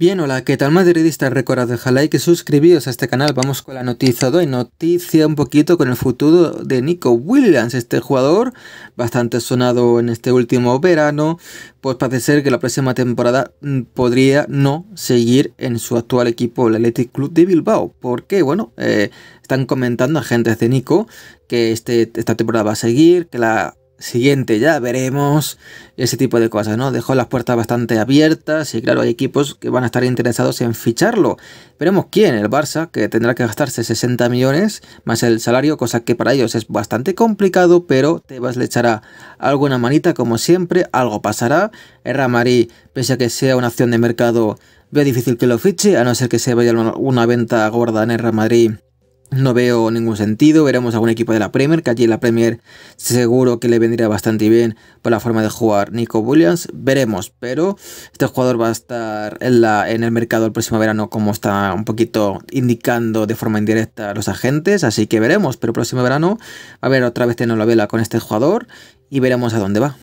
Bien, hola, ¿qué tal madridistas? Recordad y suscribiros a este canal. Vamos con la noticia de hoy. Noticia un poquito con el futuro de Nico Williams, este jugador bastante sonado en este último verano. Pues parece ser que la próxima temporada mm, podría no seguir en su actual equipo, el Athletic Club de Bilbao. Porque, bueno, eh, están comentando agentes de Nico que este, esta temporada va a seguir, que la siguiente ya veremos ese tipo de cosas, ¿no? Dejó las puertas bastante abiertas y claro, hay equipos que van a estar interesados en ficharlo. Veremos quién, el Barça, que tendrá que gastarse 60 millones más el salario, cosa que para ellos es bastante complicado, pero Tebas le echará alguna manita como siempre, algo pasará. El Ramari, pese a que sea una acción de mercado, veo difícil que lo fiche, a no ser que se vaya una venta gorda en el Real Madrid no veo ningún sentido, veremos algún equipo de la Premier, que allí en la Premier seguro que le vendría bastante bien por la forma de jugar Nico Williams, veremos, pero este jugador va a estar en, la, en el mercado el próximo verano como está un poquito indicando de forma indirecta los agentes, así que veremos, pero el próximo verano a haber otra vez telenovela con este jugador y veremos a dónde va.